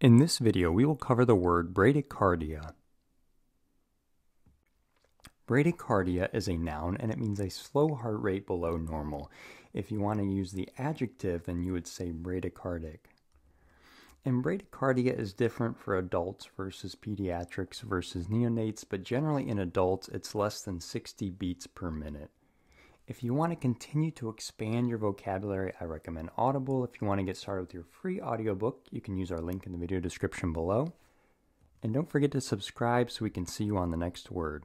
In this video, we will cover the word bradycardia. Bradycardia is a noun and it means a slow heart rate below normal. If you want to use the adjective, then you would say bradycardic. And bradycardia is different for adults versus pediatrics versus neonates, but generally in adults, it's less than 60 beats per minute. If you want to continue to expand your vocabulary, I recommend Audible. If you want to get started with your free audiobook, you can use our link in the video description below. And don't forget to subscribe so we can see you on the next word.